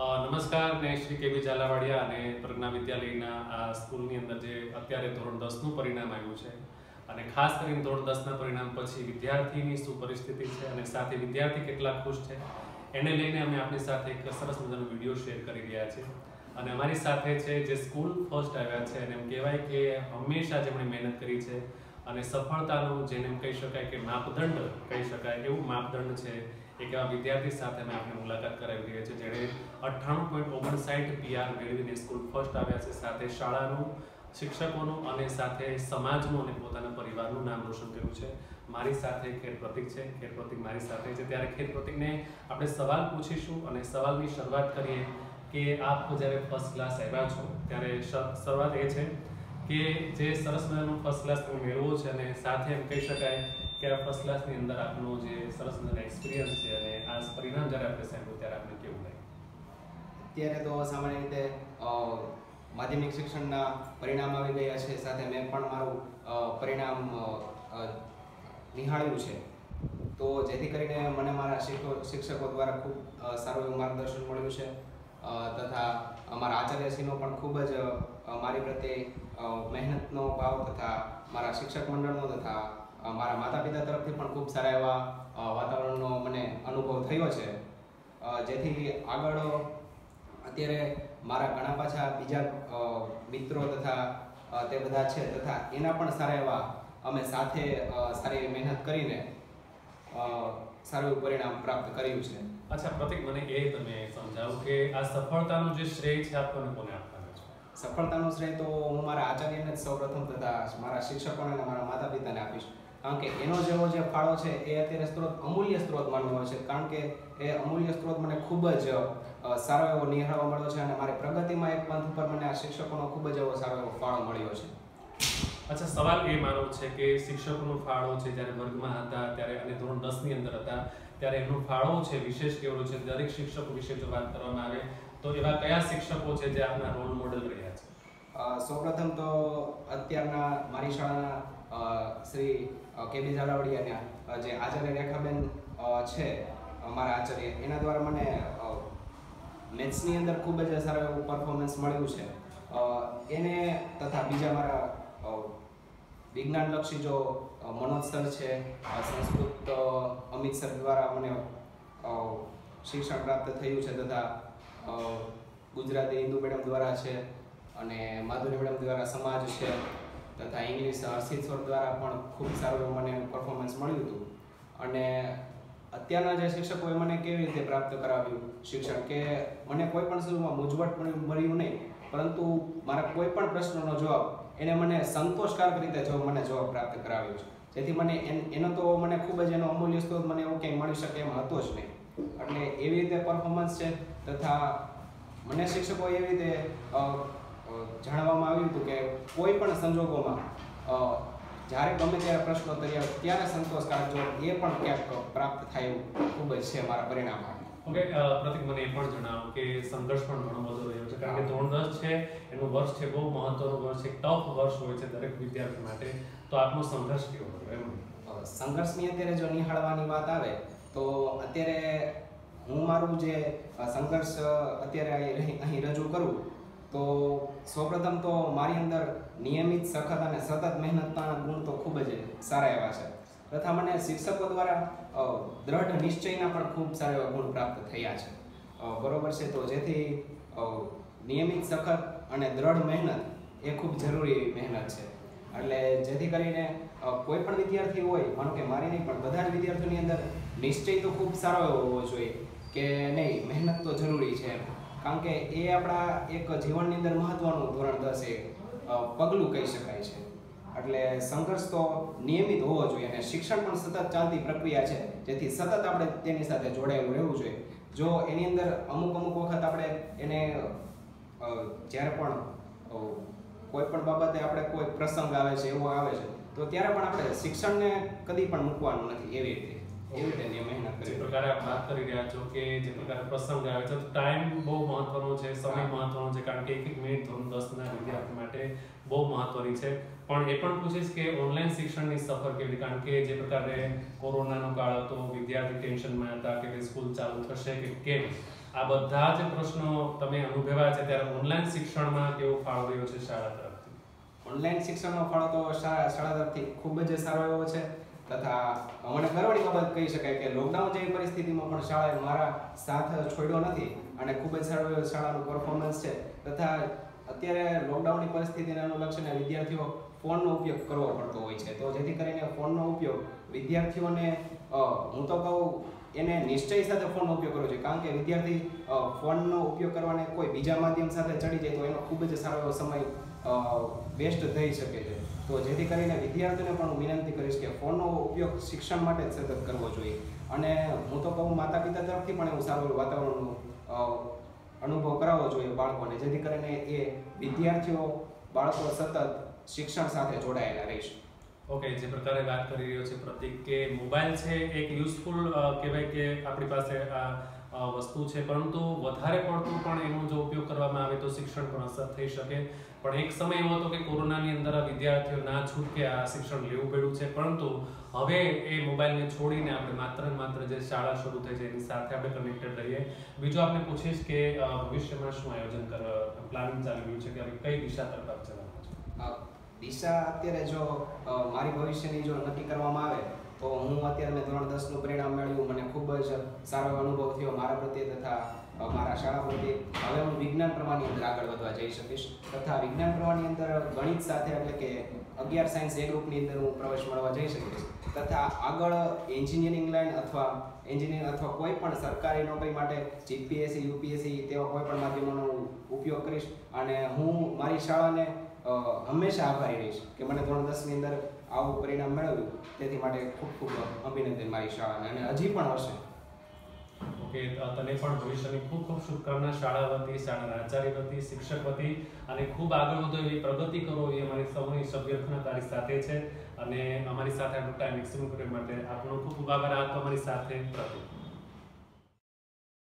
નમસ્કાર, મેં શ્રી કેવી ઝાલાવાડિયા અને પ્રજ્ઞા વિદ્યાલયના આ સ્કૂલની અંદર જે અત્યારે ધોરણ દસનું પરિણામ આવ્યું છે. અને ખાસ કરીને ધોરણ દસના પરિણામ પછી વિદ્યાર્થીની શું પરિસ્થિતિ છે અને સાથે વિદ્યાર્થી કેટલા ખુશ છે, એને લઈને અમે આપની સાથે એક સરસ મજાનો વીડિયો શેર કરી રહ્યા છીએ. અને અમારી સાથે છે જે સ્કૂલ ફર્સ્ટ આવ્યા છે અને એમ કહેવાય કે હંમેશા જેમણે મહેનત કરી છે અને સફળતાનું જેને કહી શકાય કે માપદંડ કહી શકાય, એવું માપદંડ છે એક એવા વિદ્યાર્થી સાથે અમે આપણે મુલાકાત કરાવી રહ્યા છીએ. જેણે અઠ્ઠાણું પોઈન્ટ ઓગણસાઠ પીઆર મેળવીને સ્કૂલ ફર્સ્ટ આવ્યા છે. સાથે શાળાનું શિક્ષકોનું અને સાથે સમાજનું અને પોતાના પરિવારનું નામ રોશન કર્યું છે. મારી સાથે ખેર પ્રતિક છે. ખેર પ્રતિક મારી સાથે છે. ત્યારે ખેર પ્રતિકને આપણે સવાલ પૂછીશું અને સવાલની શરૂઆત કરીએ કે આપ જ્યારે ફર્સ્ટ ક્લાસ આવ્યા છો, ત્યારે શરૂઆત એ છે કે જે સરસ મજાનો ફર્સ્ટ ક્લાસ તમે મેળવો છે અને સાથે એમ કહી શકાય કે આ ફર્સ્ટ ક્લાસની અંદર આપનો જે સરસ મજાનો એક્સપિરિયન્સ છે અને આ પરિણામ જ્યારે આપણે સાંભળ્યું ત્યારે આપણે કેવું લાગ્યું અત્યારે તો સામાન્ય રીતે માધ્યમિક શિક્ષણના પરિણામ આવી ગયા છે. સાથે મેં પણ મારું પરિણામ નિહાળ્યું છે. તો જેથી કરીને મને મારા શિક્ષકો દ્વારા ખૂબ સારું એવું માર્ગદર્શન મળ્યું છે. તથા અમારા આચાર્યશ્રીનો પણ ખૂબ જ મારી પ્રત્યે મહેનતનો ભાવ તથા મારા શિક્ષક મંડળનો તથા મારા માતા પિતા તરફથી પણ ખૂબ સારા એવા વાતાવરણનો મને અનુભવ થયો છે. જેથી આગળ અત્યારે મારા ઘણા પાછા બીજા મિત્રો તથા તે બધા છે તથા એના પણ સારા એવા અમે સાથે સારી મહેનત કરીને સારું પરિણામ પ્રાપ્ત કર્યું છે. અચ્છા, પ્રતિક, મને એ તમે સમજાવો કે આ સફળતાનું જે શ્રેય છે, આપ કોને કોને સફળતાનો શ્રેય તો હું મારા આચાર્યને જ સૌપ્રથમ તથા મારા શિક્ષકોને અને મારા માતા પિતાને આપીશ. કારણ કે એનો જેવો જે ફાળો છે, એ અત્યારે સ્ત્રોત, અમૂલ્ય સ્ત્રોત માનવો છે. કારણ કે એ અમૂલ્ય સ્ત્રોત મને ખૂબ જ સારો એવો નિહાળવા મળ્યો છે અને મારી પ્રગતિમાં એક પંથ ઉપર મને આ શિક્ષકોનો ખૂબ જ એવો સારો એવો ફાળો મળ્યો છે. અચ્છા, સવાલ એ મારો છે કે શિક્ષકોનો ફાળો છે જ્યારે વર્ગમાં હતા, ત્યારે અને ધોરણ દસની અંદર હતા, ત્યારે એમનો ફાળો છે વિશેષ કેવડો છે? દરેક શિક્ષકો વિશે જો વાત કરવામાં આવે તો એવા કયા શિક્ષકો છે જે આપના રોલ મોડેલ રહ્યા છે? સૌપ્રથમ તો અત્યારના મારી શાળાના શ્રી કેબી ઝાલાવડિયાના જે આચાર્ય રેખાબેન છે અમારા આચાર્ય, એના દ્વારા મને મેથ્સની અંદર ખૂબ જ સારું એવું પરફોર્મન્સ મળ્યું છે. એને તથા બીજા મારા વિજ્ઞાનલક્ષી જો મનોજ સર છે સંસ્કૃત અમિત સર દ્વારા મને શિક્ષણ પ્રાપ્ત થયું છે તથા ગુજરાતી હિન્દુ મેડમ દ્વારા છે અને માધુરી મેડમ દ્વારા સમાજ છે તથા ઇંગ્લિશ હર્ષિત સર દ્વારા પણ ખૂબ સારું એવું મને પરફોર્મન્સ મળ્યું હતું. અને અત્યારના જે શિક્ષકોએ મને કેવી રીતે પ્રાપ્ત કરાવ્યું શિક્ષણ કે મને કોઈ પણ સ્વરૂપમાં મૂંઝવટ પણ મળ્યું નહીં, પરંતુ મારા કોઈ પણ પ્રશ્નનો જવાબ એને મને સંતોષકારક રીતે જો મને જવાબ પ્રાપ્ત કરાવ્યો છે. જેથી મને એનો તો મને ખૂબ જ એનો અમૂલ્ય સ્ત્રોત મને એવું ક્યાંય મળી શકે એમ હતો જ નહીં. એટલે એવી રીતે પરફોર્મન્સ છે તથા મને શિક્ષકો એવી રીતે જાણવામાં આવ્યું હતું કે કોઈ પણ સંજોગોમાં જ્યારે ગમે ત્યારે પ્રશ્નો તરીકે ત્યારે સંતોષકારક જવાબ એ પણ ક્યાંક પ્રાપ્ત થાય એવું ખૂબ જ છે મારા પરિણામ. ઓકે પ્રતિક મને એ પણ જણાવો કે સંઘર્ષ પણ ઘણો બધો રહ્યો છે કારણ કે ધોરણ દસ છે એનું વર્ષ છે બહુ મહત્વનું વર્ષ છે ટફ વર્ષ હોય છે દરેક વિદ્યાર્થી માટે તો આપનો સંઘર્ષ કેવો રહ્યો એમ? સંઘર્ષની અત્યારે જો નિહાળવાની વાત આવે તો અત્યારે હું મારું જે સંઘર્ષ અત્યારે અહીં રજૂ કરું, તો સૌપ્રથમ તો મારી અંદર નિયમિત, સખત અને સતત મહેનતના ગુણ તો ખૂબ જ સારા એવા છે. તથા મને શિક્ષકો દ્વારા દ્રઢ નિશ્ચયના પણ ખૂબ સારા એવા ગુણ પ્રાપ્ત થયા છે. બરોબર છે, તો જેથી નિયમિત, સખત અને દ્રઢ મહેનત એ ખૂબ જરૂરી મહેનત છે. એટલે જેથી કરીને કોઈ પણ વિદ્યાર્થી હોય, માનો કે મારી નહીં, પણ બધા જ વિદ્યાર્થીઓની અંદર નિશ્ચય તો ખૂબ સારો એવો હોવો જોઈએ કે નહીં, મહેનત તો જરૂરી છે કારણ કે એ આપણા એક જીવનની અંદર મહત્વનું ધોરણ દસ એ પગલું કહી શકાય છે. એટલે સંઘર્ષ તો નિયમિત હોવો જોઈએ અને શિક્ષણ પણ સતત ચાલતી પ્રક્રિયા છે, જેથી સતત આપણે તેની સાથે જોડાયેલું રહેવું જોઈએ. જો એની અંદર અમુક અમુક વખત આપણે એને જ્યારે પણ કોઈ પણ બાબતે આપણે કોઈ પ્રસંગ આવે છે, એવો આવે છે, તો ત્યારે પણ આપણે શિક્ષણને કદી પણ મૂકવાનું નથી એવી રીતે. એવી રીતે એની મહેનત જે પ્રકારે આપ વાત કરી રહ્યા છો કે જે પ્રકારે પ્રસંગ આવે છે ટાઈમ બહુ મહત્વનો છે સમય મહત્વનો છે કારણ કે એક એક મિનિટ ધોરણ દસના વિદ્યાર્થી માટે બહુ મહત્વની છે. પણ એ પણ પૂછીશ કે ઓનલાઈન શિક્ષણની સફર કેવી કારણ કે જે પ્રકારે કોરોનાનો કાળ હતો વિદ્યાર્થી ટેન્શનમાં હતા કે સ્કૂલ ચાલુ થશે કે કેમ? આ બધા જ પ્રશ્નો તમે અનુભવ્યા છે ત્યારે ઓનલાઈન શિક્ષણમાં કેવો ફાળો રહ્યો છે શાળા તરફથી? ઓનલાઈન શિક્ષણનો ફાળો તો શાળા તરફથી ખૂબ જ સારો એવો છે. તથા મને ગર્વની બાબત કહી શકાય કે લોકડાઉન જેવી પરિસ્થિતિમાં પણ શાળાએ મારા સાથ છોડ્યો નથી અને ખૂબ જ સારું શાળાનું પરફોર્મન્સ છે. તથા અત્યારે લોકડાઉનની પરિસ્થિતિને અનુલક્ષીને વિદ્યાર્થીઓ ફોનનો ઉપયોગ કરવો પડતો હોય છે. તો જેથી કરીને ફોનનો ઉપયોગ વિદ્યાર્થીઓને હું તો કહું એને નિશ્ચય સાથે ફોનનો ઉપયોગ કરવો જોઈએ. કારણ કે વિદ્યાર્થી ફોનનો ઉપયોગ કરવાને કોઈ બીજા માધ્યમ સાથે ચડી જાય તો એનો ખૂબ જ સારો એવો સમય વેસ્ટ થઈ શકે છે. તો જેથી કરીને વિદ્યાર્થીઓને પણ હું વિનંતી કરીશ કે ફોનનો ઉપયોગ શિક્ષણ માટે જ સતત કરવો જોઈએ. અને હું તો કહું માતા પિતા તરફથી પણ એવું સારું વાતાવરણનું અનુભવ કરાવવો જોઈએ બાળકોને. જેથી કરીને એ વિદ્યાર્થીઓ, બાળકો સતત શિક્ષણ સાથે જોડાયેલા રહેશે. ઓકે, જે પ્રકારે વાત કરી રહ્યો છે પ્રતિક, કે મોબાઈલ છે એક યુઝફુલ કહેવાય કે આપણી પાસે આ વસ્તુ છે. પરંતુ વધારે પડતું પણ એનો જો ઉપયોગ કરવામાં આવે તો શિક્ષણ પર અસર થઈ શકે. પણ એક સમય એવો હતો કે કોરોનાની અંદર વિદ્યાર્થીઓ ના છૂટકે આ શિક્ષણ લેવું પડ્યું છે. પરંતુ હવે એ મોબાઈલને છોડીને આપણે માત્ર ને માત્ર જે શાળા શરૂ થઈ છે એની સાથે આપણે કનેક્ટેડ રહીએ. બીજું આપણે પૂછીશ કે ભવિષ્યમાં શું આયોજન કર પ્લાનિંગ ચાલી રહ્યું છે કે હવે કઈ દિશા તરફ આપ જવાનું છે? દિશા અત્યારે જો મારી ભવિષ્યની જો નક્કી કરવામાં આવે તો હું અત્યારે મેં ધોરણ દસનું પરિણામ મેળવ્યું, મને ખૂબ જ સારો અનુભવ થયો મારા પ્રત્યે તથા મારા શાળા પ્રત્યે. હવે હું વિજ્ઞાન પ્રવાહની અંદર આગળ વધવા જઈ શકીશ. તથા વિજ્ઞાન પ્રવાહની અંદર ગણિત સાથે એટલે કે અગિયાર સાયન્સ એ ગ્રુપની અંદર હું પ્રવેશ મળવા જઈ શકીશ. તથા આગળ એન્જિનિયરિંગ લાઈન અથવા એન્જિનિયર અથવા કોઈ પણ સરકારી નોકરી માટે જીપીએસસી યુપીએસસી તેવા કોઈ પણ માધ્યમોનો ઉપયોગ કરીશ. અને હું મારી શાળાને હંમેશા આભારી રહીશ કે મને ધોરણ દસની અંદર આવું પરિણામ મેળવ્યું. તેથી માટે ખૂબ ખૂબ અભિનંદન મારી શાળાને અને હજી પણ હશે ઓકે તને પણ ભવિષ્યની ખૂબ ખૂબ શુભકામના. શાળા વતી, શાળાના આચાર્ય વતી, શિક્ષક વતી અને ખૂબ આગળ વધો એવી પ્રગતિ કરો એ અમારી સૌની સભ્યર્થના તારી સાથે છે. અને અમારી સાથે આટલો ટાઈમ એક્સપ્લેન કરવા માટે આપનો ખૂબ ખૂબ આભાર. આ તો અમારી સાથે પ્રતિક